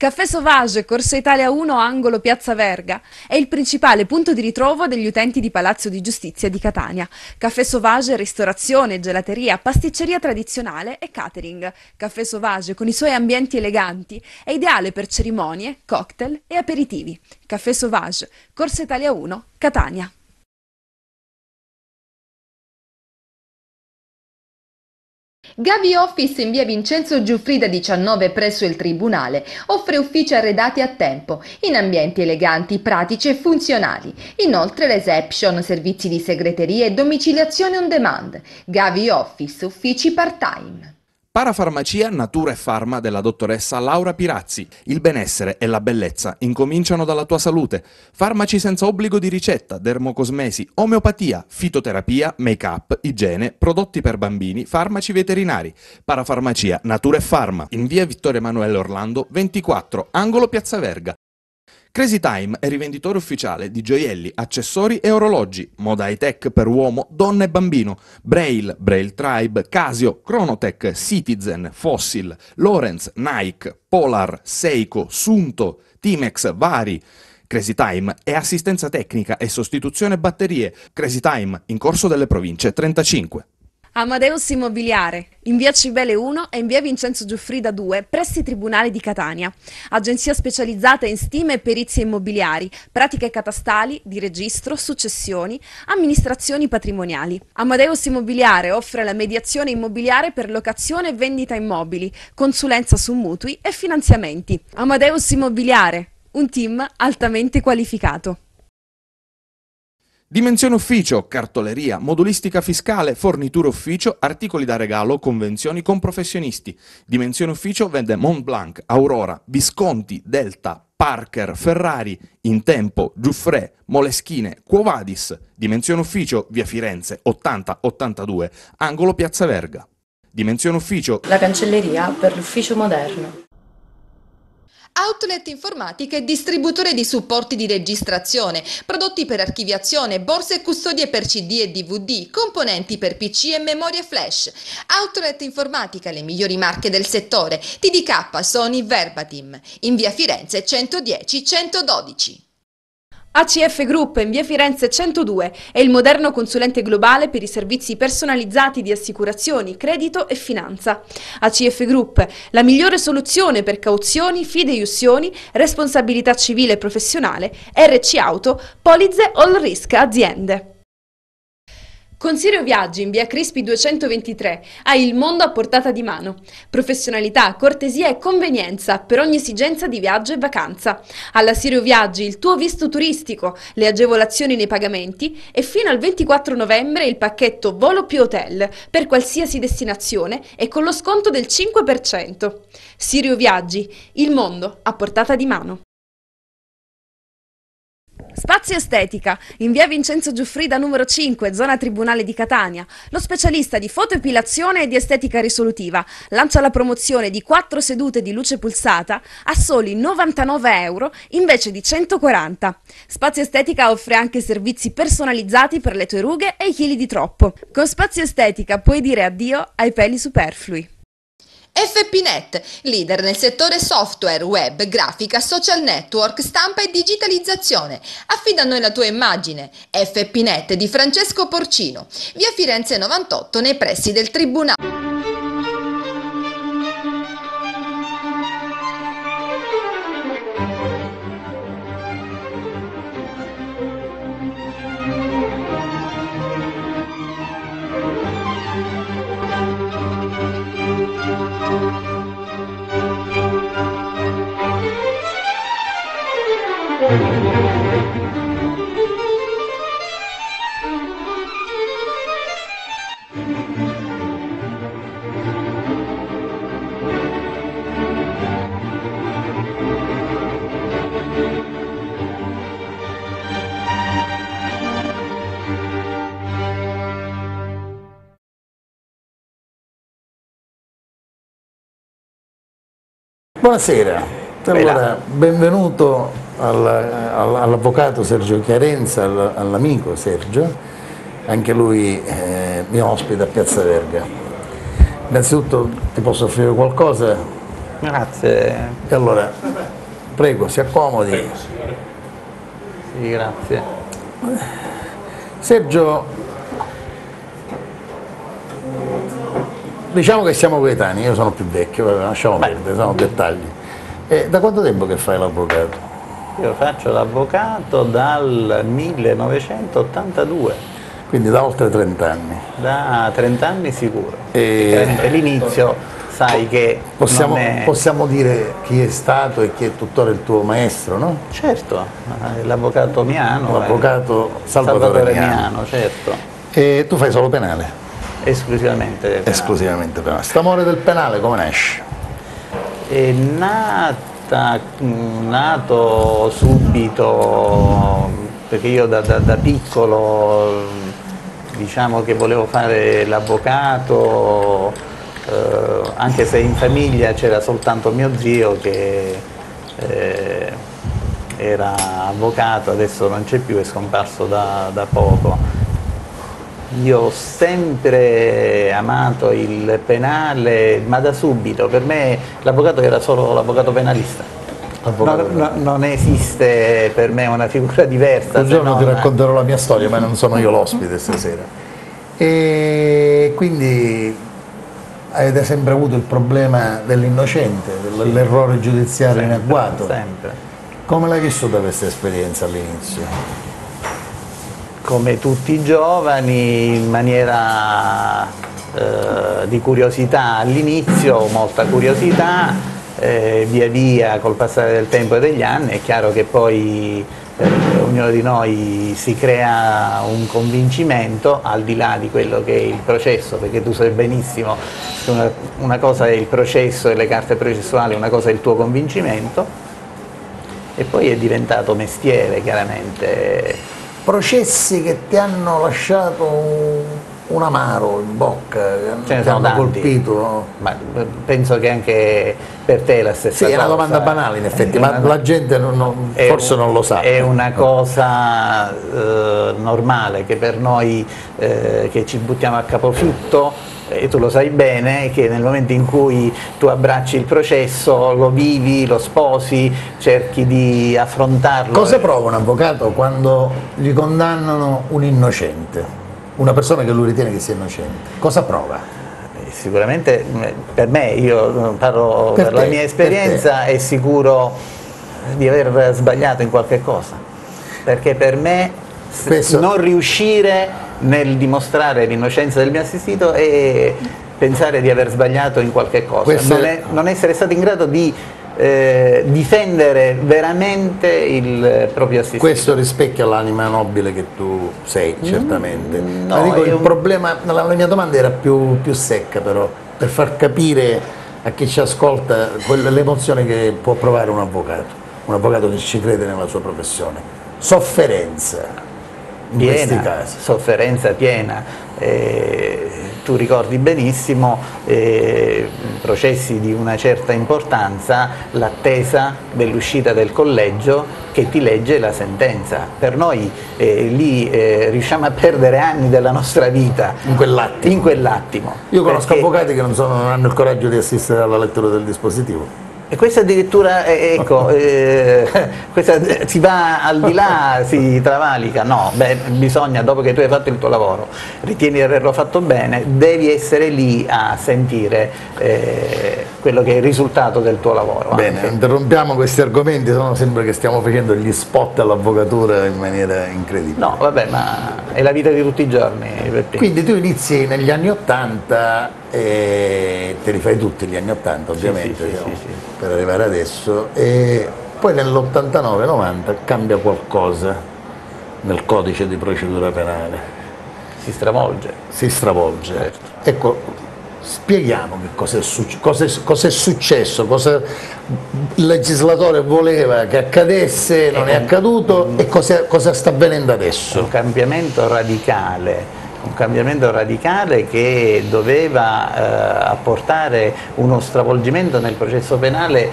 Caffè Sauvage, Corso Italia 1, angolo Piazza Verga, è il principale punto di ritrovo degli utenti di Palazzo di Giustizia di Catania. Caffè Sauvage, ristorazione, gelateria, pasticceria tradizionale e catering. Caffè Sauvage, con i suoi ambienti eleganti, è ideale per cerimonie, cocktail e aperitivi. Caffè Sauvage, Corso Italia 1, Catania. Gavi Office in via Vincenzo Giuffrida 19 presso il Tribunale offre uffici arredati a tempo, in ambienti eleganti, pratici e funzionali. Inoltre reception, servizi di segreteria e domiciliazione on demand. Gavi Office, uffici part-time. Parafarmacia Natura e Pharma della dottoressa Laura Pirazzi. Il benessere e la bellezza incominciano dalla tua salute. Farmaci senza obbligo di ricetta, dermocosmesi, omeopatia, fitoterapia, make-up, igiene, prodotti per bambini, farmaci veterinari. Parafarmacia Natura e Pharma in via Vittorio Emanuele Orlando 24, angolo Piazza Verga. Crazy Time è rivenditore ufficiale di gioielli, accessori e orologi, moda high tech per uomo, donna e bambino, Braille, Braille Tribe, Casio, Chronotech, Citizen, Fossil, Lorenz, Nike, Polar, Seiko, Sunto, Timex, Vari. Crazy Time è assistenza tecnica e sostituzione batterie. Crazy Time in corso delle province 35. Amadeus Immobiliare, in via Cibele 1 e in via Vincenzo Giuffrida 2, presso i Tribunali di Catania. Agenzia specializzata in stime e perizie immobiliari, pratiche catastali, di registro, successioni, amministrazioni patrimoniali. Amadeus Immobiliare offre la mediazione immobiliare per locazione e vendita immobili, consulenza su mutui e finanziamenti. Amadeus Immobiliare, un team altamente qualificato. Dimensione ufficio, cartoleria, modulistica fiscale, forniture ufficio, articoli da regalo, convenzioni con professionisti. Dimensione ufficio vende Montblanc, Aurora, Visconti, Delta, Parker, Ferrari, Intempo, Giuffre, Moleschine, Quovadis. Dimensione ufficio via Firenze 8082, angolo Piazza Verga. Dimensione ufficio La cancelleria per l'ufficio moderno. Outlet Informatica è distributore di supporti di registrazione, prodotti per archiviazione, borse e custodie per CD e DVD, componenti per PC e memorie flash. Outlet Informatica, le migliori marche del settore, TDK, Sony, Verbatim, in via Firenze 110 112. ACF Group in via Firenze 102 è il moderno consulente globale per i servizi personalizzati di assicurazioni, credito e finanza. ACF Group, la migliore soluzione per cauzioni, fideiussioni, responsabilità civile e professionale, RC Auto, polizze all risk aziende. Consiglio Viaggi in via Crispi 223 hai il mondo a portata di mano. Professionalità, cortesia e convenienza per ogni esigenza di viaggio e vacanza. Alla Sirio Viaggi il tuo visto turistico, le agevolazioni nei pagamenti e fino al 24 novembre il pacchetto volo più hotel per qualsiasi destinazione e con lo sconto del 5%. Sirio Viaggi, il mondo a portata di mano. Spazio Estetica, in via Vincenzo Giuffrida numero 5, zona Tribunale di Catania. Lo specialista di fotoepilazione e di estetica risolutiva lancia la promozione di 4 sedute di luce pulsata a soli 99 euro invece di 140. Spazio Estetica offre anche servizi personalizzati per le tue rughe e i chili di troppo. Con Spazio Estetica puoi dire addio ai peli superflui. FPNet, leader nel settore software, web, grafica, social network, stampa e digitalizzazione. Affida a noi la tua immagine. FPNet di Francesco Porcino, via Firenze 98 nei pressi del Tribunale. Buonasera, allora, benvenuto all'avvocato Sergio Chiarenza, all'amico Sergio, anche lui eh, mi ospita a Piazza Verga. Innanzitutto ti posso offrire qualcosa? Grazie. E allora, Prego, si accomodi. Prego, Sì, grazie. Sergio, diciamo che siamo coetanei, io sono più vecchio, lasciamo perdere, sono dettagli. E da quanto tempo che fai l'avvocato? Io faccio l'avvocato dal 1982, Quindi da oltre 30 anni. da 30 anni sicuro. E- L'inizio sai che Possiamo, è... possiamo dire chi è stato e chi è tuttora il tuo maestro, no? Certo, eh, l'avvocato Miano. L'avvocato eh, Salvatore Miano. certo, E tu fai solo penale? Esclusivamente. penale. Esclusivamente penale. St'amore del penale come nasce? È nata, mh, nato subito, perché io da, da- da piccolo diciamo che volevo fare l'avvocato, eh, anche se in famiglia c'era soltanto mio zio che eh, era avvocato, adesso non c'è più, è scomparso da, da poco. Io ho sempre amato il penale, ma da subito, per me l'avvocato era solo l'avvocato penalista. No, no, non esiste per me una figura diversa. Un giorno ti non- racconterò la mia storia, ma non sono io l'ospite stasera. E quindi avete sempre avuto il problema dell'innocente, dell'errore giudiziario in agguato. Sempre. Come l'hai vissuta questa esperienza all'inizio? Come tutti i giovani, in maniera eh, di curiosità all'inizio, molta curiosità, eh, via via col passare del tempo e degli anni è chiaro che poi eh, ognuno di noi si crea un convincimento al di là di quello che è il processo, perché tu sai benissimo che una, una cosa è il processo e le carte processuali, una cosa è il tuo convincimento e poi è diventato mestiere chiaramente. Processi che ti hanno lasciato un, amaro in bocca, Ce ne sono colpito. Ma eh, penso che anche per te è la stessa Sì, è cosa. una domanda banale in effetti, È ma una- la gente non- non- è forse un- non lo sa. È una cosa eh, normale che per noi eh, che ci buttiamo a capofitto, e tu lo sai bene, che nel momento in cui tu abbracci il processo, lo vivi, lo sposi, cerchi di affrontarlo. Cosa prova un avvocato quando gli condannano un innocente, una persona che lui ritiene che sia innocente? Cosa prova? Eh, Sicuramente eh, per me, io parlo Per per, la te, mia per esperienza, è sicuro di aver sbagliato in qualche cosa, perché per me s- Questo- non riuscire nel dimostrare l'innocenza del mio assistito è pensare di aver sbagliato in qualche cosa, non, è- non essere stato in grado di eh, difendere veramente il proprio assistito. Questo rispecchia l'anima nobile che tu sei, certamente. Mm, no, dico, un- problema, la, mia domanda era più, più secca però, per far capire a chi ci ascolta l'emozione che può provare un avvocato, un avvocato che ci crede nella sua professione. Sofferenza in questi piena, casi. sofferenza piena. Eh, tu ricordi benissimo eh, processi di una certa importanza, l'attesa dell'uscita del collegio che ti legge la sentenza. Per noi eh, lì eh, riusciamo a perdere anni della nostra vita In quell'attimo. in quell'attimo. Io conosco avvocati che non, sono- non hanno il coraggio di assistere alla lettura del dispositivo. E questa addirittura, eh, ecco, eh, questa si va al di là, si travalica, no, beh, bisogna, dopo che tu hai fatto il tuo lavoro, ritieni di averlo fatto bene, devi essere lì a sentire eh, quello che è il risultato del tuo lavoro. Bene, anche. interrompiamo questi argomenti, sono sembra che stiamo facendo gli spot all'avvocatura in maniera incredibile. No, vabbè, ma è la vita di tutti i giorni. Quindi tu inizi negli anni Ottanta e te li fai tutti gli anni Ottanta ovviamente sì, sì, diciamo, sì, per arrivare adesso e poi nell'89-90 cambia qualcosa nel codice di procedura penale, si stravolge. si stravolge. Certo. Ecco, spieghiamo che cosa è, suc- cosa è- cosa è successo, cosa il legislatore voleva che accadesse, non è accaduto e cosa, cosa sta avvenendo adesso. un cambiamento radicale, un cambiamento radicale che doveva eh, apportare uno stravolgimento nel processo penale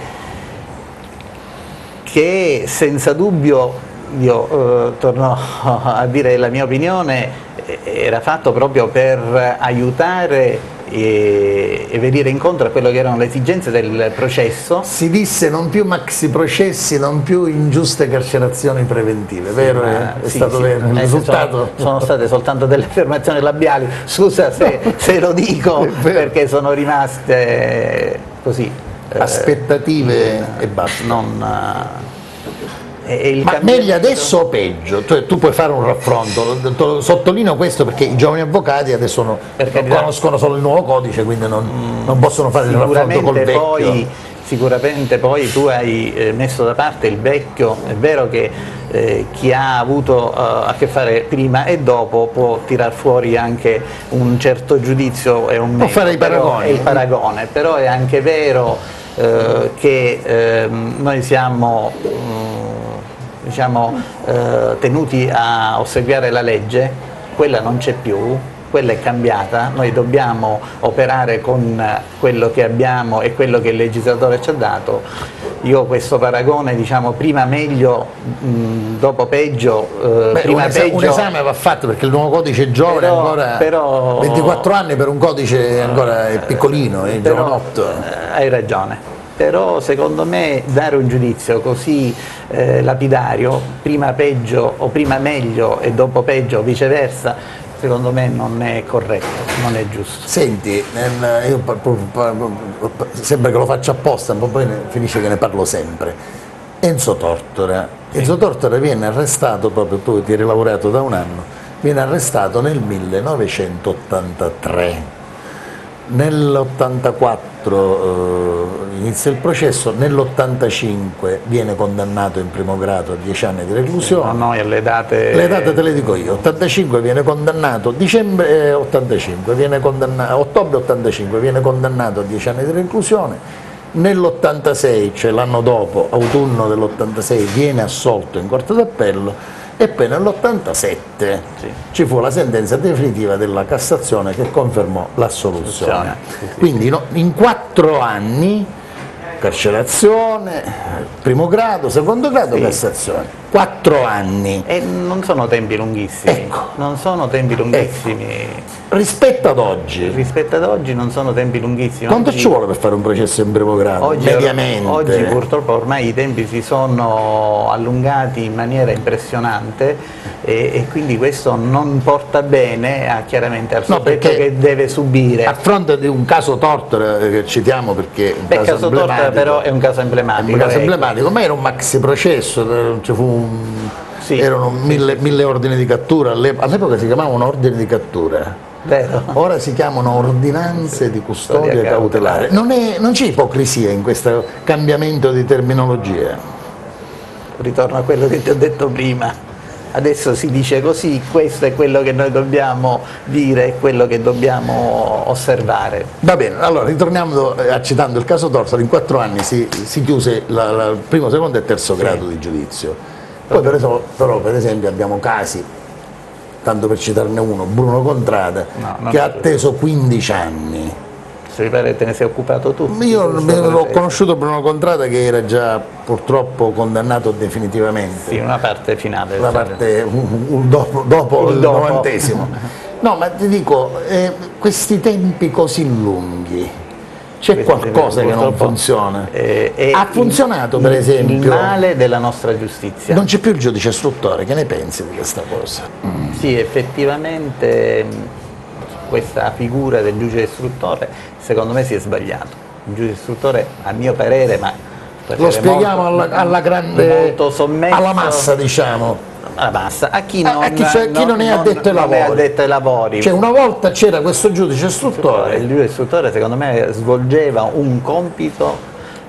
che senza dubbio, io eh, torno a dire la mia opinione, era fatto proprio per aiutare e, e, venire incontro a quello che erano le esigenze del processo. Si disse non più maxi processi, non più ingiuste carcerazioni preventive, vero? Sì, è, è stato sì. vero il eh, risultato? Sono, sono, state soltanto delle affermazioni labiali, scusa se, se lo dico perché sono rimaste così. Eh, Aspettative eh, e basta. Non, ma meglio adesso o peggio? Tu, tu, puoi fare un raffronto, sottolineo questo perché i giovani avvocati adesso non, conoscono solo il nuovo codice, quindi non, mm, non possono fare il raffronto col vecchio. Poi, sicuramente poi tu hai eh, messo da parte il vecchio, è vero che eh, chi ha avuto uh, a che fare prima e dopo può tirar fuori anche un certo giudizio e un può fare i paragoni. il paragone, però è anche vero eh, che ehm, noi siamo um, diciamo, eh, tenuti a osservare la legge, quella non c'è più, quella è cambiata, noi dobbiamo operare con quello che abbiamo e quello che il legislatore ci ha dato. Io questo paragone, diciamo, prima meglio, mh, dopo peggio, eh, Beh, prima un, esame, peggio. Un esame va fatto perché il nuovo codice è giovane, però, ancora però, 24 anni per un codice ancora è piccolino, è però, giovanotto. Eh, hai ragione però secondo me dare un giudizio così eh, lapidario, prima peggio o prima meglio e dopo peggio o viceversa, secondo me non è corretto, non è giusto. Senti, io sembra che lo faccia apposta, ma poi finisce che ne parlo sempre. Enzo Tortora. Enzo Tortora viene arrestato, proprio tu ti eri lavorato da un anno, viene arrestato nel 1983 Nell'84 eh, inizia il processo, nell'85 viene condannato in primo grado a 10 anni di reclusione. No, no, le date... Le date te le dico io, 85 viene condannato, dicembre 85 viene condannato, ottobre 85 viene condannato a 10 anni di reclusione, nell'86, cioè l'anno dopo, autunno dell'86, viene assolto in Corte d'Appello e poi nell'87 sì. ci fu la sentenza definitiva della Cassazione che confermò l'assoluzione. Quindi no, in quattro anni carcerazione, primo grado, secondo grado, sì. Cassazione. Quattro anni. E non sono tempi lunghissimi. Ecco. Non sono tempi lunghissimi. Ecco. Rispetto ad oggi. Rispetto ad oggi non sono tempi lunghissimi. Quanto oggi, ci vuole per fare un processo in primo grado? Oggi, mediamente. Oggi purtroppo ormai i tempi si sono allungati in maniera impressionante e, e quindi questo non porta bene a, chiaramente al soggetto no, che deve subire. A fronte di un caso Tortora eh, che citiamo perché Beh, caso, caso Tortora però è un caso emblematico. È un caso ecco. emblematico, ma era un maxi processo, eh, ci fu un, sì, erano mille, sì. mille, ordini di cattura, all'epoca si chiamavano ordini di cattura. Vero. Ora si chiamano ordinanze di custodia cautelare. Non, non c'è ipocrisia in questo cambiamento di terminologia. Ritorno a quello che ti ho detto prima adesso si dice così, questo è quello che noi dobbiamo dire, quello che dobbiamo osservare. Va bene, allora ritorniamo eh, citando il caso Torsari, in quattro anni si, si chiuse il primo, secondo e terzo sì. grado di giudizio. Poi per esempio, però per esempio abbiamo casi, tanto per citarne uno, Bruno Contrada, no, che ha atteso 15 anni mi pare te ne sei occupato tu. Io ho conosciuto Bruno Contrada che era già purtroppo condannato definitivamente. Sì, una parte finale. Una parte un, dopo, dopo il, il novantesimo. No, ma ti dico, eh, questi tempi così lunghi, c'è qualcosa che non funziona. Eh, ha funzionato il, per esempio. Il male della nostra giustizia. Non c'è più il giudice istruttore, che ne pensi di questa cosa? Mm. Sì, effettivamente questa figura del giudice istruttore secondo me si è sbagliato. Il giudice istruttore, a mio parere, ma lo spieghiamo molto, alla, alla, grande sommesso, alla massa diciamo alla massa a chi non, a chi, cioè, chi non, è addetto ai lavori. lavori cioè una volta c'era questo giudice istruttore il giudice istruttore secondo me svolgeva un compito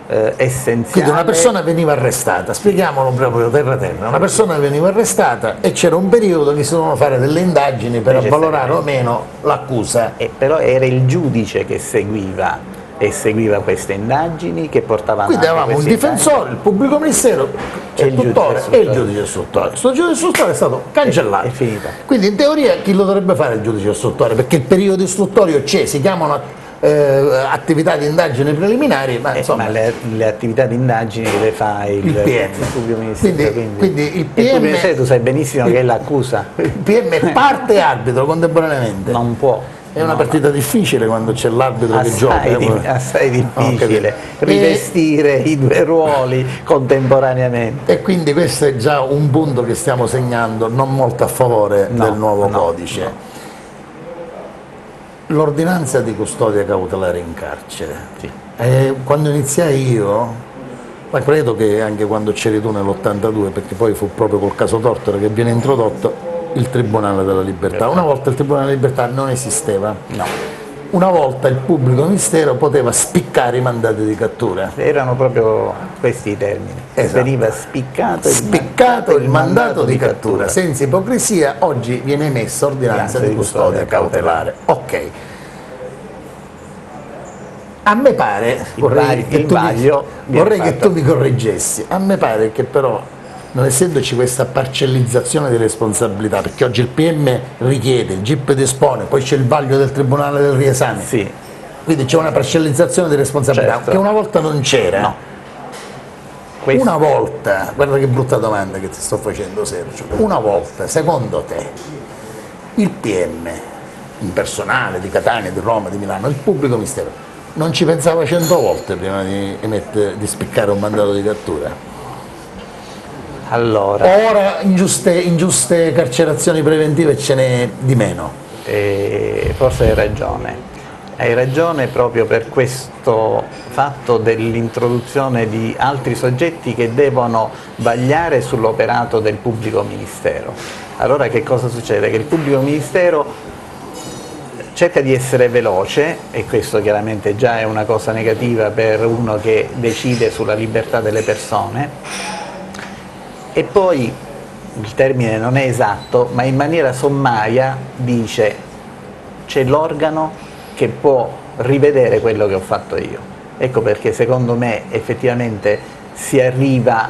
eh, essenziale. Quindi una persona veniva arrestata, spieghiamolo proprio terra terra, una persona veniva arrestata e c'era un periodo che si dovevano fare delle indagini per avvalorare o meno l'accusa. E però era il giudice che seguiva e seguiva queste indagini che portavano quindi avevamo un difensore, indagini. il pubblico ministero cioè il tutore, e il giudice istruttore questo giudice istruttore è stato cancellato è, è quindi in teoria chi lo dovrebbe fare il giudice istruttore perché il periodo istruttorio c'è si chiamano eh, attività di indagine preliminari, ma Eh, insomma... ma le, le attività di indagini le fa il, Il PM. pubblico ministero. Quindi- quindi il E pubblico PM ministero tu sai benissimo che è l'accusa. Il PM è parte e arbitro contemporaneamente. Non può. È una No, partita difficile quando c'è l'arbitro che gioca. eh, di- assai difficile capito. rivestire i due ruoli contemporaneamente. E quindi questo è già un punto che stiamo segnando non molto a favore No, del nuovo codice. L'ordinanza di custodia cautelare in carcere. Sì. Eh, quando iniziai io, ma credo che anche quando c'eri tu nell'82, perché poi fu proprio col caso Tortora che viene introdotto il Tribunale della Libertà. Una volta il Tribunale della Libertà non esisteva. No, Una volta il pubblico ministero poteva spiccare i mandati di cattura. erano proprio questi i termini. Esatto. Veniva spiccato il, spiccato il mandato di cattura. Senza ipocrisia, oggi viene emessa ordinanza di custodia cautelare. Ok. A me pare, Il vorrei, vaglio- che, il tu mi, vorrei che tu mi correggessi, a me pare che però, non essendoci questa parcellizzazione di responsabilità, perché oggi il PM richiede, il GIP dispone, poi c'è il vaglio del Tribunale del riesame, Sì, quindi c'è una parcellizzazione di responsabilità Certo. che una volta non c'era. No. questo- Una volta, guarda che brutta domanda che ti sto facendo Sergio, una volta, secondo te, il PM, il personale di Catania, di Roma, di Milano, il pubblico ministero, non ci pensava cento volte prima di, di spiccare un mandato di cattura? Allora, Ora ingiuste, ingiuste carcerazioni preventive ce n'è di meno. eh, forse hai ragione. Hai ragione proprio per questo fatto dell'introduzione di altri soggetti che devono vagliare sull'operato del pubblico ministero. Allora che cosa succede? Che il pubblico ministero cerca di essere veloce e questo chiaramente già è una cosa negativa per uno che decide sulla libertà delle persone e poi il termine non è esatto ma in maniera sommaria dice c'è l'organo che può rivedere quello che ho fatto io. Ecco perché secondo me effettivamente si arriva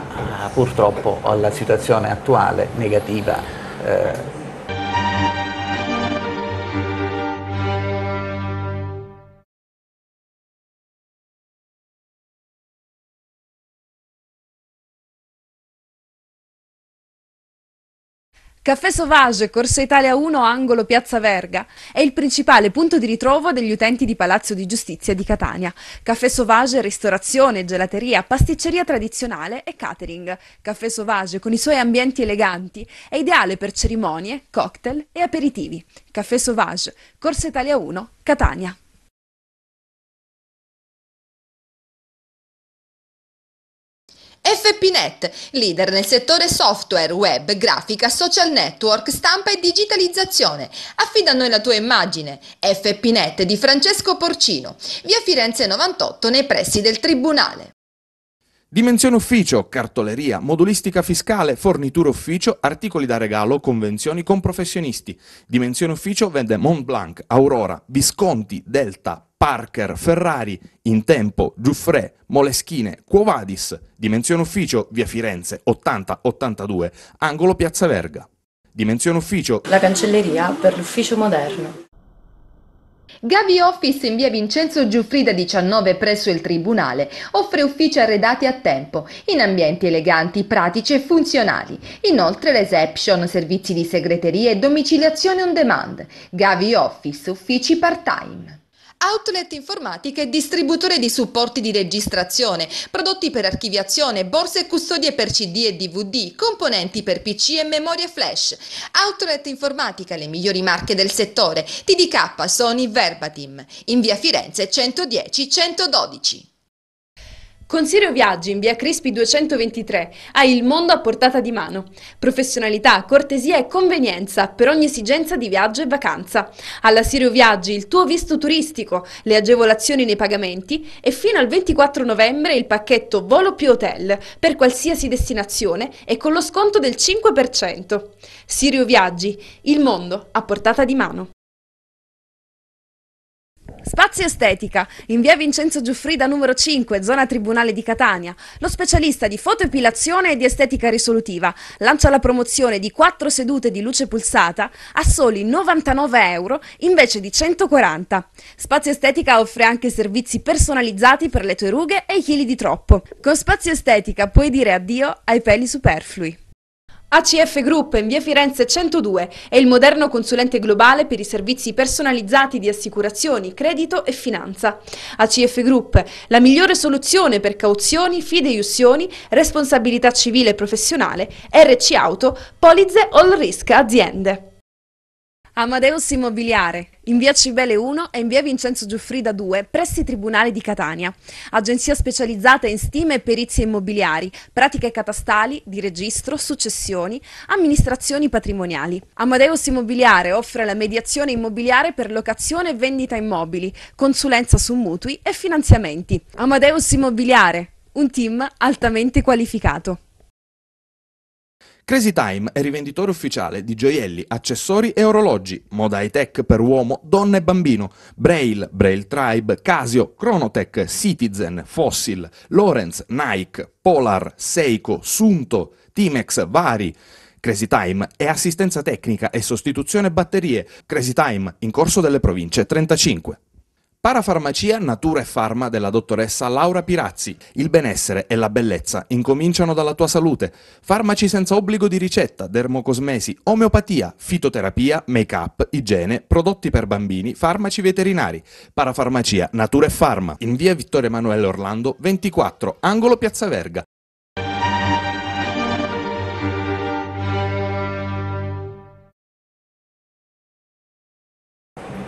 purtroppo alla situazione attuale negativa eh, Caffè Sauvage, Corso Italia 1, angolo Piazza Verga, è il principale punto di ritrovo degli utenti di Palazzo di Giustizia di Catania. Caffè Sauvage, ristorazione, gelateria, pasticceria tradizionale e catering. Caffè Sauvage, con i suoi ambienti eleganti, è ideale per cerimonie, cocktail e aperitivi. Caffè Sauvage, Corso Italia 1, Catania. FPNet, leader nel settore software, web, grafica, social network, stampa e digitalizzazione. Affida a noi la tua immagine. FPNet di Francesco Porcino, via Firenze 98 nei pressi del Tribunale. Dimensione ufficio, cartoleria, modulistica fiscale, fornitura ufficio, articoli da regalo, convenzioni con professionisti. Dimensione ufficio vende Montblanc, Aurora, Visconti, Delta, Parker, Ferrari, Intempo, Giuffre, Moleschine, Quovadis. Dimensione ufficio via Firenze 8082, angolo Piazza Verga. Dimensione ufficio La cancelleria per l'ufficio moderno. Gavi Office in via Vincenzo Giuffrida 19 presso il Tribunale offre uffici arredati a tempo, in ambienti eleganti, pratici e funzionali. Inoltre reception, servizi di segreteria e domiciliazione on demand. Gavi Office, uffici part-time. Outlet Informatica è distributore di supporti di registrazione, prodotti per archiviazione, borse e custodie per CD e DVD, componenti per PC e memorie flash. Outlet Informatica, le migliori marche del settore, TDK, Sony, Verbatim, in via Firenze 110 112. Con Sirio Viaggi in via Crispi 223 hai il mondo a portata di mano. Professionalità, cortesia e convenienza per ogni esigenza di viaggio e vacanza. Alla Sirio Viaggi il tuo visto turistico, le agevolazioni nei pagamenti e fino al 24 novembre il pacchetto volo più hotel per qualsiasi destinazione e con lo sconto del 5%. Sirio Viaggi, il mondo a portata di mano. Spazio Estetica, in via Vincenzo Giuffrida numero 5, zona Tribunale di Catania. Lo specialista di fotoepilazione e di estetica risolutiva lancia la promozione di 4 sedute di luce pulsata a soli 99 euro invece di 140. Spazio Estetica offre anche servizi personalizzati per le tue rughe e i chili di troppo. Con Spazio Estetica puoi dire addio ai peli superflui. ACF Group in via Firenze 102 è il moderno consulente globale per i servizi personalizzati di assicurazioni, credito e finanza. ACF Group, la migliore soluzione per cauzioni, fideiussioni, responsabilità civile e professionale, RC Auto, polizze all risk aziende. Amadeus Immobiliare, in via Cibele 1 e in via Vincenzo Giuffrida 2, pressi Tribunale di Catania. Agenzia specializzata in stime e perizie immobiliari, pratiche catastali, di registro, successioni, amministrazioni patrimoniali. Amadeus Immobiliare offre la mediazione immobiliare per locazione e vendita immobili, consulenza su mutui e finanziamenti. Amadeus Immobiliare, un team altamente qualificato. Crazy Time è rivenditore ufficiale di gioielli, accessori e orologi, moda high tech per uomo, donna e bambino, Braille, Braille Tribe, Casio, Chronotech, Citizen, Fossil, Lorenz, Nike, Polar, Seiko, Sunto, Timex, Vari. Crazy Time è assistenza tecnica e sostituzione batterie. Crazy Time in corso delle province 35. Parafarmacia Natura e Pharma della dottoressa Laura Pirazzi. Il benessere e la bellezza incominciano dalla tua salute. Farmaci senza obbligo di ricetta, dermocosmesi, omeopatia, fitoterapia, make-up, igiene, prodotti per bambini, farmaci veterinari. Parafarmacia Natura e Pharma in via Vittorio Emanuele Orlando 24, angolo Piazza Verga.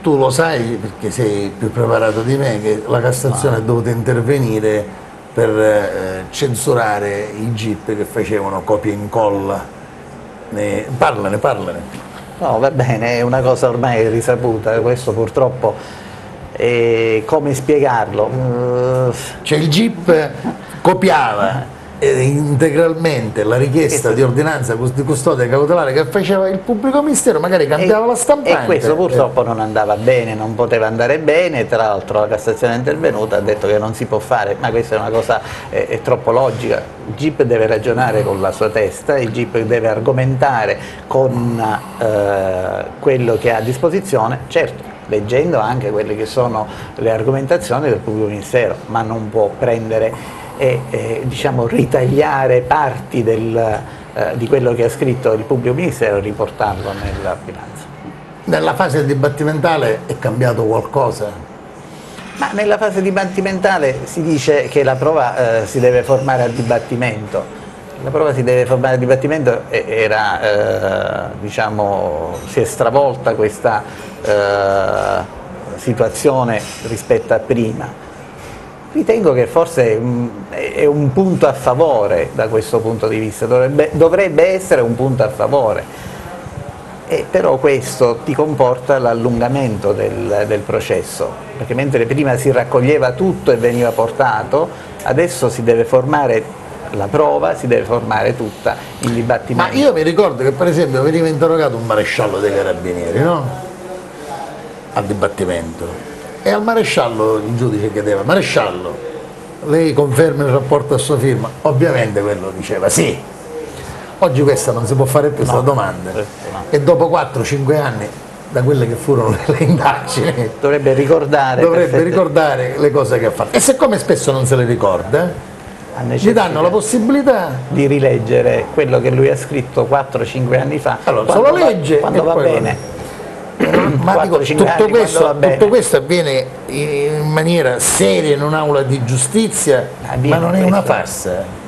Tu lo sai perché sei più preparato di me che la Cassazione è dovuta intervenire per eh, censurare i jeep che facevano copia e incolla. Ne... Parlane, parlane. No, va bene, è una cosa ormai risaputa, questo purtroppo è come spiegarlo? Cioè il jeep copiava integralmente la richiesta di ordinanza di custodia cautelare che faceva il pubblico ministero, magari cambiava e, la stampante. E questo purtroppo non andava bene, non poteva andare bene, tra l'altro la Cassazione è intervenuta, ha detto che non si può fare, ma questa è una cosa è, è troppo logica. Il GIP deve ragionare con la sua testa, il GIP deve argomentare con eh, quello che ha a disposizione, certo leggendo anche quelle che sono le argomentazioni del pubblico ministero, ma non può prendere e eh, diciamo, ritagliare parti del, eh, di quello che ha scritto il pubblico ministero e riportarlo nella bilanza. Nella fase dibattimentale è cambiato qualcosa? Ma nella fase dibattimentale si dice che la prova eh, si deve formare a dibattimento. La prova si deve formare a dibattimento e era, eh, diciamo, si è stravolta questa eh, situazione rispetto a prima Ritengo che forse mm, è un punto a favore da questo punto di vista, dovrebbe, dovrebbe essere un punto a favore, e però questo ti comporta l'allungamento del, del, processo, perché mentre prima si raccoglieva tutto e veniva portato, adesso si deve formare la prova, si deve formare tutta in dibattimento. Ma io mi ricordo che per esempio veniva interrogato un maresciallo dei carabinieri, no? A dibattimento e al maresciallo il giudice chiedeva, maresciallo, lei conferma il rapporto a sua firma? Ovviamente quello diceva sì. Oggi questa non si può fare più questa no, domanda. No. E dopo 4-5 anni da quelle che furono le indagini dovrebbe ricordare, dovrebbe ricordare le cose che ha fatto. E siccome spesso non se le ricorda, gli danno la possibilità di rileggere quello che lui ha scritto 4-5 anni fa. Allora, se lo legge va, quando va bene ma dico, tutto, questo, tutto, questo, avviene in maniera seria in un'aula di giustizia, ma non è una farsa.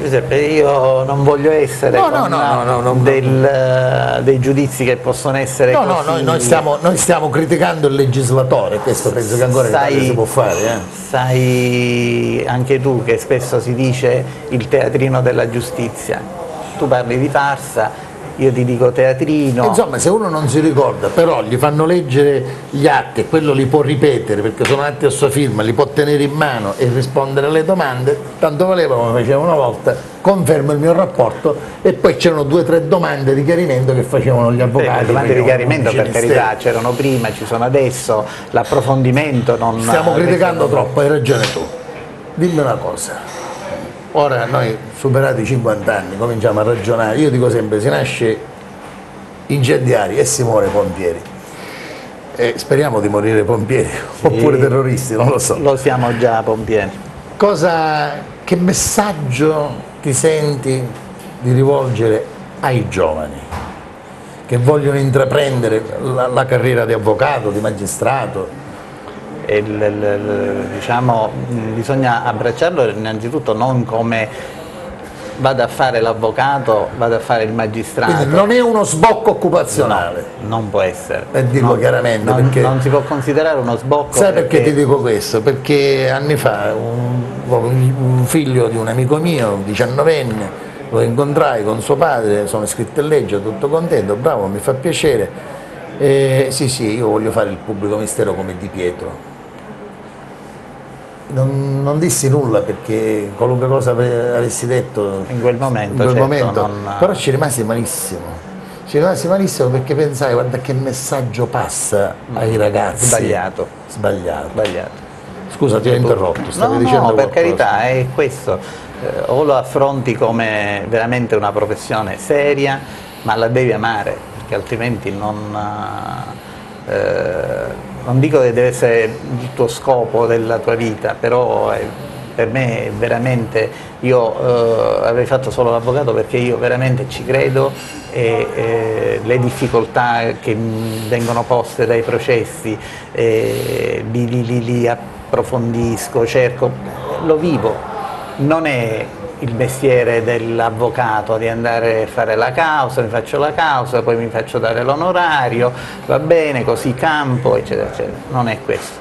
Giuseppe, io non voglio essere no, no, no, del, dei giudizi che possono essere no, no, noi, noi, stiamo, noi, stiamo, criticando il legislatore, questo penso che ancora sai, si può fare. Eh. Sai anche tu che spesso si dice il teatrino della giustizia, tu parli di farsa, io ti dico teatrino. Insomma, se uno non si ricorda, però gli fanno leggere gli atti e quello li può ripetere perché sono atti a sua firma, li può tenere in mano e rispondere alle domande, tanto valeva come faceva una volta, confermo il mio rapporto e poi c'erano due o tre domande di chiarimento che facevano gli avvocati. Sì, domande di chiarimento per carità c'erano prima, ci sono adesso, l'approfondimento non... Stiamo criticando troppo, hai ragione tu. Dimmi una cosa, Ora noi superati i 50 anni cominciamo a ragionare, io dico sempre si nasce incendiari e si muore pompieri. E speriamo di morire pompieri sì, oppure terroristi, non lo so. Lo siamo già pompieri. Cosa, che messaggio ti senti di rivolgere ai giovani che vogliono intraprendere la, la carriera di avvocato, di magistrato, il, il, diciamo, bisogna abbracciarlo innanzitutto non come vado a fare l'avvocato, vado a fare il magistrato. Quindi non è uno sbocco occupazionale. No, non può essere. E dirlo non, chiaramente. Non, non, si può considerare uno sbocco. Sai perché, perché ti dico questo? Perché anni fa un, un figlio di un amico mio, 19enne, lo incontrai con suo padre, sono iscritto in legge, tutto contento, bravo, mi fa piacere. Eh, sì, sì, io voglio fare il pubblico mistero come Di Pietro non, non, dissi nulla perché qualunque cosa avessi detto in quel momento, in quel certo, momento. non... però ci rimasi malissimo. Ci rimasi malissimo perché pensai guarda che messaggio passa ai ragazzi. Sbagliato. Sbagliato, sbagliato. scusa ti ho interrotto stavi no, dicendo no, per carità è questo. Eh, o lo affronti come veramente una professione seria ma la devi amare perché altrimenti non eh, non dico che deve essere il tuo scopo della tua vita, però è, per me è veramente, io eh, avrei fatto solo l'avvocato perché io veramente ci credo e eh, le difficoltà che vengono poste dai processi eh, li, li, li, li approfondisco, cerco, lo vivo, non è il mestiere dell'avvocato di andare a fare la causa, mi faccio la causa, poi mi faccio dare l'onorario, va bene, così campo, eccetera, eccetera. Non è questo.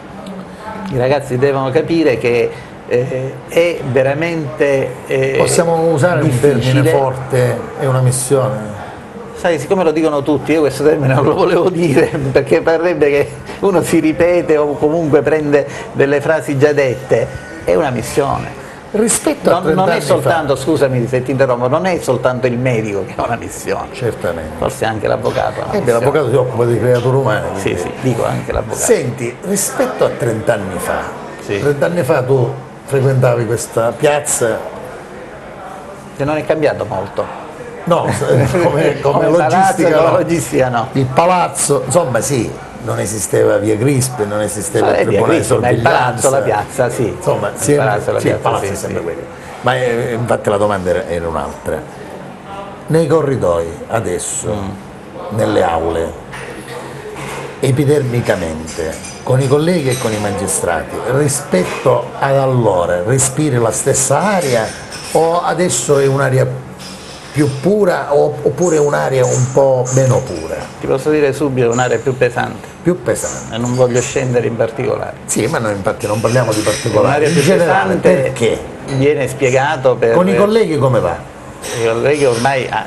I ragazzi devono capire che eh, è veramente eh, Possiamo usare difficile. un termine forte, è una missione. Sai, siccome lo dicono tutti, io questo termine non lo volevo dire perché parrebbe che uno si ripete o comunque prende delle frasi già dette, è una missione rispetto a non, non è soltanto, fa. scusami se ti interrompo, non è soltanto il medico che ha una missione. Certamente. Forse anche l'avvocato. Eh l'avvocato si occupa di creature umane. Sì, sì, dico anche l'avvocato. Senti, rispetto a 30 anni fa, sì. 30 anni fa tu frequentavi questa piazza. Che non è cambiato molto. No, come, come, come logistica, palazzo, no. logistica no. Il palazzo, insomma sì, non esisteva via Grispe, non esisteva il tribunale sorveglianza. il palazzo, la piazza, sì. Insomma, il palazzo, la sì, piazza, il palazzo sì, è sempre sì. quello. Ma eh, infatti la domanda era, era un'altra. Nei corridoi, adesso, mm. nelle aule, epidermicamente, con i colleghi e con i magistrati, rispetto ad allora, respiri la stessa aria o adesso è un'aria più pura oppure un'area un po' meno pura? Ti posso dire subito un'area più pesante. Più pesante. E non voglio scendere in particolare. Sì, ma noi infatti non parliamo di particolari. In generale, perché? Viene spiegato per... Con i colleghi come va? I colleghi ormai, ah,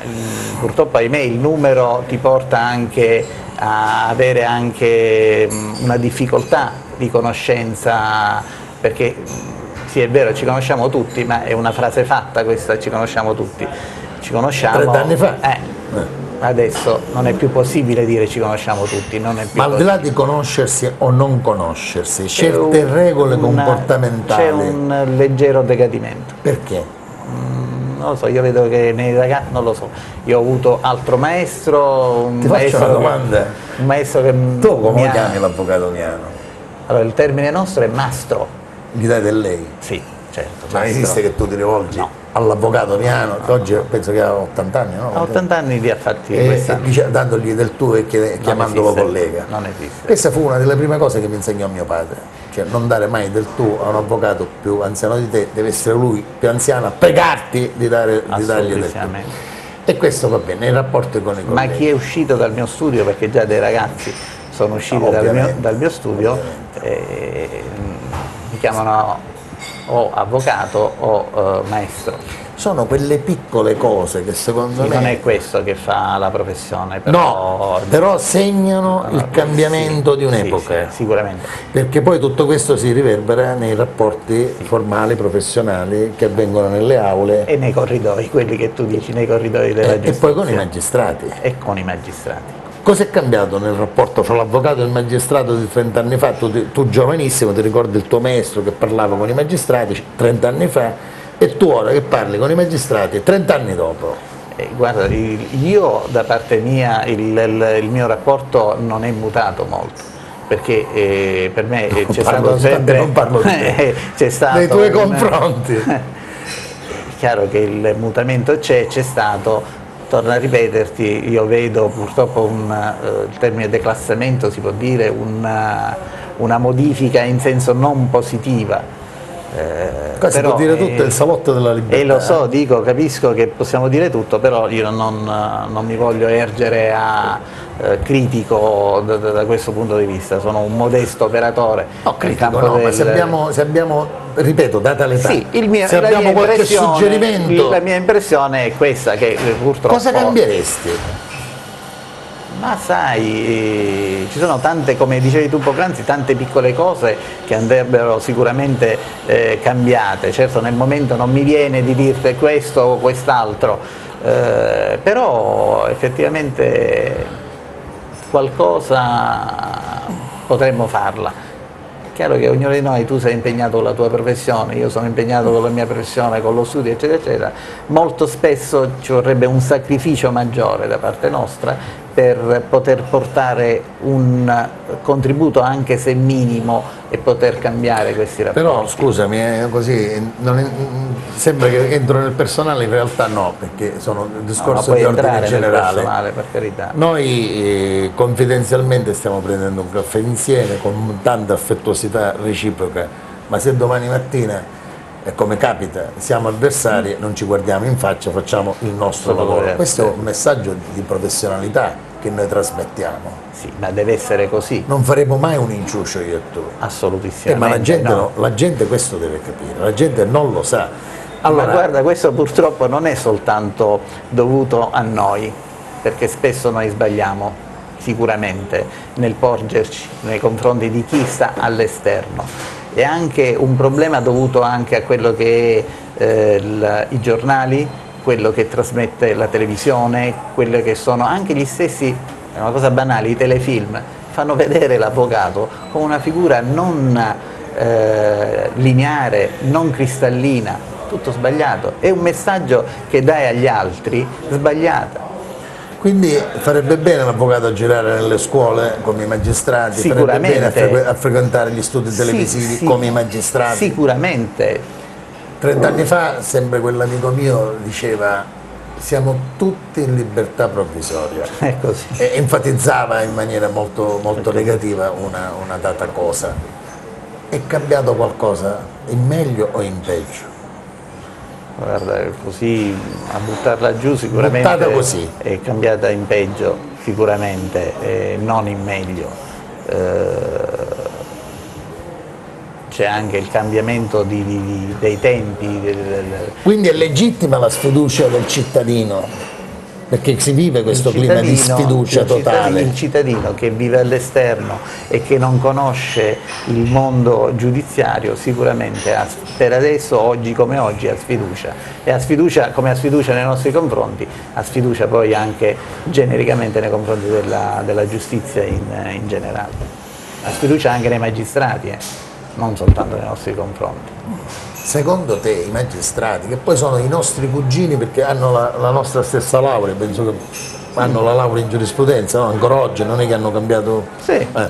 purtroppo ahimè, il numero ti porta anche a avere anche una difficoltà di conoscenza, perché sì è vero ci conosciamo tutti, ma è una frase fatta questa, ci conosciamo tutti ci conosciamo. 30 anni fa? Eh, eh. Adesso non è più possibile dire ci conosciamo tutti. Ma al di là di conoscersi o non conoscersi, certe regole una, comportamentali. C'è un leggero decadimento. Perché? Mm, non lo so, io vedo che nei ragazzi, non lo so, io ho avuto altro maestro, un Ti maestro faccio una domanda. un maestro che tu come chiami l'avvocato Miano? Allora il termine nostro è mastro. Gli dai del lei? Sì, certo. Ma esiste che tu ti rivolgi? No all'avvocato Miano, che oggi penso che ha 80 anni, no? Ha 80 anni li ha fatti e, e dandogli del tuo e chiamandolo esiste, collega. Non esiste. Questa fu una delle prime cose che mi insegnò mio padre, cioè non dare mai del tu a un avvocato più anziano di te, deve essere lui più anziano a pregarti di, dare, di dargli del tu. E questo va bene, nei rapporti con i colleghi. Ma chi è uscito dal mio studio, perché già dei ragazzi sono usciti no, dal, mio, dal, mio, studio, eh, mi chiamano o avvocato o uh, maestro. sono quelle piccole cose che secondo Sì, me... non è questo che fa la professione, però... No, però segnano il cambiamento Sì, di un'epoca. sì, sicuramente. Perché poi tutto questo si riverbera nei rapporti formali, professionali che avvengono nelle aule E nei corridoi, quelli che tu dici, nei corridoi della e, e giustizia. poi con i magistrati. E con i magistrati. Cos'è cambiato nel rapporto fra l'avvocato e il magistrato di 30 anni fa? Tu, tu giovanissimo ti ricordi il tuo maestro che parlava con i magistrati 30 anni fa e tu ora che parli con i magistrati 30 anni dopo. Eh, guarda, io da parte mia il, il- il mio rapporto non è mutato molto. Perché eh, per me eh, c'è stato sempre non parlo di te. eh, c'è stato Nei tuoi confronti. È chiaro che il mutamento c'è, c'è stato, torno a ripeterti, io vedo purtroppo un, eh, il termine declassamento si può dire, una, una modifica in senso non positiva. Eh, Qua si può dire tutto, è il salotto della libertà. E lo so, dico, capisco che possiamo dire tutto, però io non, non mi voglio ergere a eh, critico da, da- questo punto di vista, sono un modesto operatore No, critico, no, ma del- se abbiamo, se abbiamo, ripeto, data l'età, sì, il mio- se abbiamo qualche suggerimento, La mia impressione è questa, che eh, purtroppo... cosa cambieresti? Ma sai, eh, ci sono tante, come dicevi tu poc'anzi, tante piccole cose che andrebbero sicuramente eh, cambiate. Certo nel momento non mi viene di dirti questo o quest'altro, eh, però effettivamente qualcosa potremmo farla. Chiaro che ognuno di noi, tu sei impegnato con la tua professione, io sono impegnato con la mia professione, con lo studio, eccetera, eccetera. Molto spesso ci vorrebbe un sacrificio maggiore da parte nostra per poter portare un contributo anche se minimo e poter cambiare questi rapporti. Però scusami, è così, non è- sembra che entro nel personale, in realtà no, perché sono No, ma discorso puoi di ordine generale. personale, per carità. Noi eh, confidenzialmente stiamo prendendo un caffè insieme con tanta affettuosità reciproca, ma se domani mattina, e come capita, siamo avversari, non ci guardiamo in faccia, facciamo il nostro lavoro. Questo è un messaggio di professionalità che noi trasmettiamo. Sì, ma deve essere così, Non faremo mai un inciucio io e tu. Eh, assolutissimamente. ma la gente, no. no, la gente questo deve capire, la gente non lo sa. ma guarda, questo purtroppo non è soltanto dovuto a noi, perché spesso noi sbagliamo sicuramente nel porgerci nei confronti di chi sta all'esterno. È anche un problema dovuto anche a quello che eh, il- i giornali, quello che trasmette la televisione, quello che sono anche gli stessi, è una cosa banale, i telefilm, fanno vedere l'avvocato come una figura non eh, lineare, non cristallina, tutto sbagliato. È un messaggio che dai agli altri sbagliata. Quindi farebbe bene l'avvocato a girare nelle scuole come i magistrati, farebbe bene a, frequ- a frequentare gli studi televisivi sì, come i magistrati. Sicuramente. 30 anni fa, sempre quell'amico mio diceva siamo tutti in libertà provvisoria così. e enfatizzava in maniera molto, molto negativa una, una data cosa. È cambiato qualcosa in meglio o in peggio? Guarda, così a buttarla giù sicuramente è cambiata in peggio, sicuramente, e non in meglio. Eh, c'è anche il cambiamento di- di- di- dei tempi, del- del- Quindi è legittima la sfiducia del cittadino, perché si vive questo clima di sfiducia il cittadino- totale. Il cittadino che vive all'esterno e che non conosce il mondo giudiziario sicuramente ha, per adesso, oggi come oggi, ha sfiducia. E ha sfiducia, come ha sfiducia nei nostri confronti, ha sfiducia poi anche genericamente nei confronti della, della giustizia in, in generale. Ha sfiducia anche nei magistrati, eh, non soltanto nei nostri confronti. Secondo te i magistrati, che poi sono i nostri cugini perché hanno la, la nostra stessa laurea, penso che hanno la laurea in giurisprudenza, no? ancora oggi non è che hanno cambiato, Sì. eh,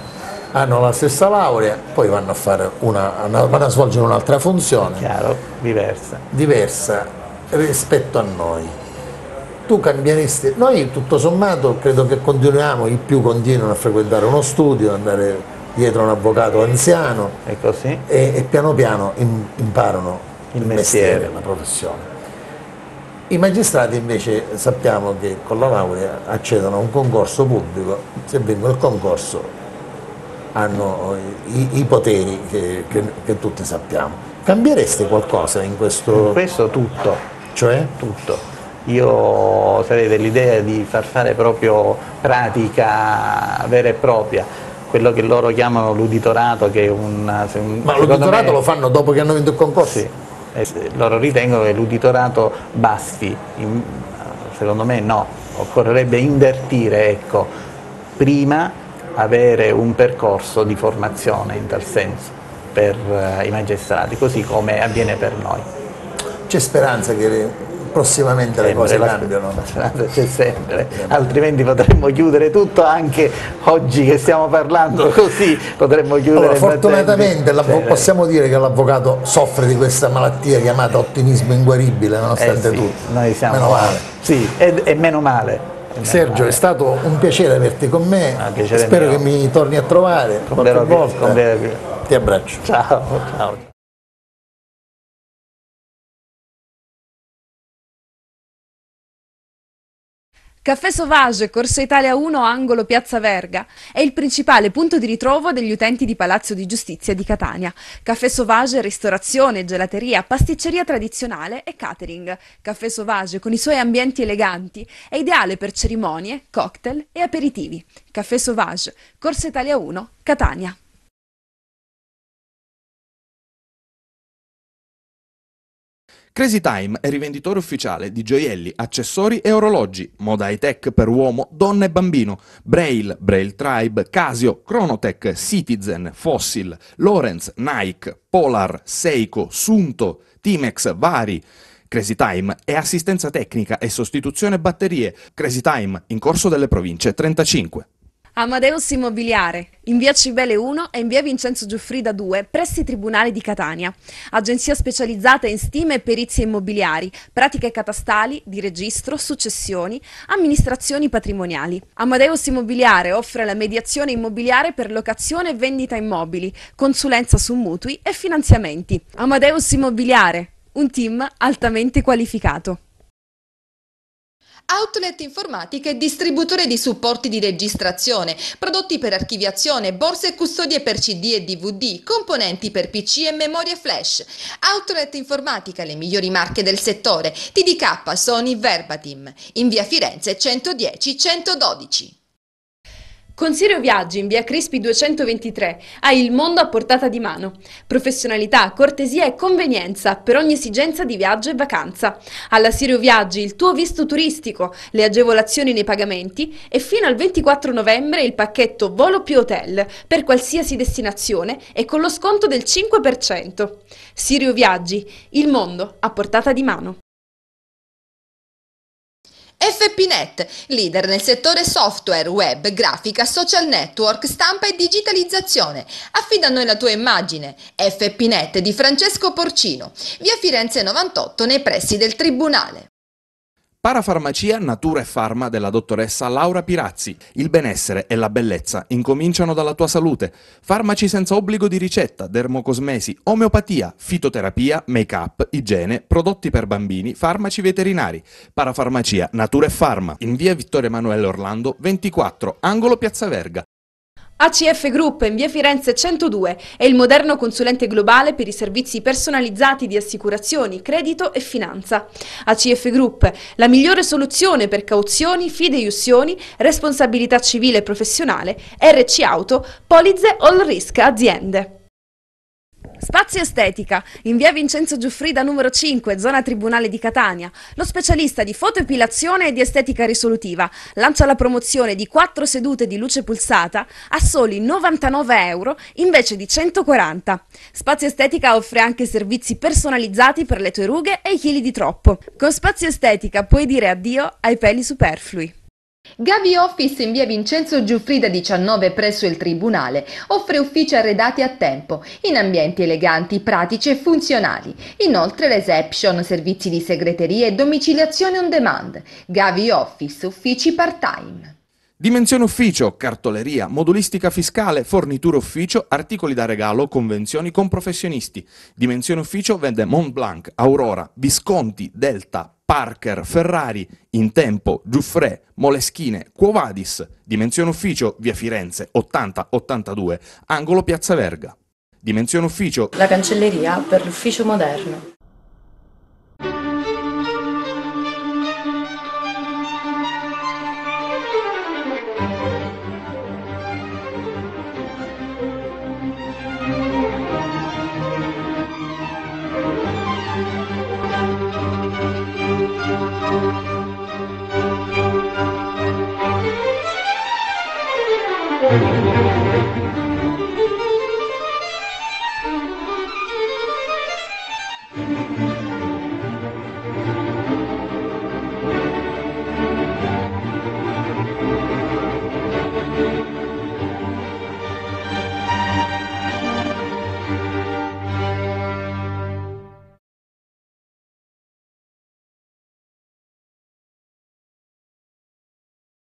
hanno la stessa laurea, poi vanno a, fare una, una- vanno a svolgere un'altra funzione Chiaro, diversa. diversa rispetto a noi. Tu cambieresti, noi tutto sommato credo che continuiamo, i più continuano a frequentare uno studio, andare dietro un avvocato anziano, così? e, e piano piano im- imparano il, Il mestiere, mestiere. la professione. I magistrati invece sappiamo che con la laurea accedono a un concorso pubblico, se vincono il concorso hanno i, i poteri che, che- che tutti sappiamo. Cambiereste qualcosa in questo... Questo tutto, Cioè? Tutto. Io sarei dell'idea di far fare proprio pratica vera e propria, quello che loro chiamano l'uditorato, che è un... Ma l'uditorato me, lo fanno dopo che hanno vinto il concorso? Sì, eh, loro ritengono che l'uditorato basti, secondo me no, occorrerebbe invertire, ecco, prima avere un percorso di formazione in tal senso per uh, i magistrati, così come avviene per noi. C'è speranza che prossimamente le cose la cambiano. La speranza c'è sempre, altrimenti potremmo chiudere tutto anche oggi che stiamo parlando così, potremmo chiudere. Allora, fortunatamente possiamo dire che l'avvocato soffre di questa malattia chiamata ottimismo inguaribile, nonostante eh sì, tutto. Noi siamo, meno male. Sì, e, e meno male. Sergio, è stato un piacere averti con me, ah, spero mio. che mi torni a trovare qualche volta. Ti abbraccio. Ciao, ciao. Caffè Sauvage, Corso Italia 1, angolo Piazza Verga, è il principale punto di ritrovo degli utenti di Palazzo di Giustizia di Catania. Caffè Sauvage, ristorazione, gelateria, pasticceria tradizionale e catering. Caffè Sauvage, con i suoi ambienti eleganti, è ideale per cerimonie, cocktail e aperitivi. Caffè Sauvage, Corso Italia 1, Catania. Crazy Time è rivenditore ufficiale di gioielli, accessori e orologi, moda high tech per uomo, donna e bambino, Braille, Braille Tribe, Casio, Chronotech, Citizen, Fossil, Lorenz, Nike, Polar, Seiko, Sunto, Timex, Vari. Crazy Time è assistenza tecnica e sostituzione batterie. Crazy Time in corso delle province 35. Amadeus Immobiliare, in via Cibele 1 e in via Vincenzo Giuffrida 2, presso i tribunali di Catania. Agenzia specializzata in stime e perizie immobiliari, pratiche catastali, di registro, successioni, amministrazioni patrimoniali. Amadeus Immobiliare offre la mediazione immobiliare per locazione e vendita immobili, consulenza su mutui e finanziamenti. Amadeus Immobiliare, un team altamente qualificato. Outlet Informatica è distributore di supporti di registrazione, prodotti per archiviazione, borse e custodie per CD e DVD, componenti per PC e memorie flash. Outlet Informatica, le migliori marche del settore, TDK, Sony, Verbatim, in via Firenze 110 112. Con Sirio Viaggi in via Crispi 223 hai il mondo a portata di mano. Professionalità, cortesia e convenienza per ogni esigenza di viaggio e vacanza. Alla Sirio Viaggi il tuo visto turistico, le agevolazioni nei pagamenti e fino al 24 novembre il pacchetto volo più hotel per qualsiasi destinazione e con lo sconto del 5%. Sirio Viaggi, il mondo a portata di mano. FPNet, leader nel settore software, web, grafica, social network, stampa e digitalizzazione. Affida a noi la tua immagine. FPNet di Francesco Porcino, via Firenze 98 nei pressi del Tribunale. Parafarmacia Natura e Farma della dottoressa Laura Pirazzi. Il benessere e la bellezza incominciano dalla tua salute. Farmaci senza obbligo di ricetta, dermocosmesi, omeopatia, fitoterapia, make-up, igiene, prodotti per bambini, farmaci veterinari. Parafarmacia Natura e Farma in via Vittorio Emanuele Orlando 24, angolo Piazza Verga. ACF Group in via Firenze 102 è il moderno consulente globale per i servizi personalizzati di assicurazioni, credito e finanza. ACF Group, la migliore soluzione per cauzioni, fideiussioni, responsabilità civile e professionale, RC Auto, polizze all risk aziende. Spazio Estetica, in via Vincenzo Giuffrida numero 5, zona Tribunale di Catania. Lo specialista di fotoepilazione e di estetica risolutiva lancia la promozione di 4 sedute di luce pulsata a soli 99 euro invece di 140. Spazio Estetica offre anche servizi personalizzati per le tue rughe e i chili di troppo. Con Spazio Estetica puoi dire addio ai peli superflui. Gavi Office in via Vincenzo Giuffrida 19 presso il Tribunale offre uffici arredati a tempo, in ambienti eleganti, pratici e funzionali. Inoltre reception, servizi di segreteria e domiciliazione on demand. Gavi Office, uffici part-time. Dimensione ufficio, cartoleria, modulistica fiscale, fornitura ufficio, articoli da regalo, convenzioni con professionisti. Dimensione ufficio vende Mont Blanc, Aurora, Visconti, Delta, Parker, Ferrari, Intempo, Giuffre, Moleschine, Quovadis, Dimensione Ufficio, via Firenze 8082, angolo Piazza Verga. Dimensione Ufficio. La cancelleria per l'ufficio moderno.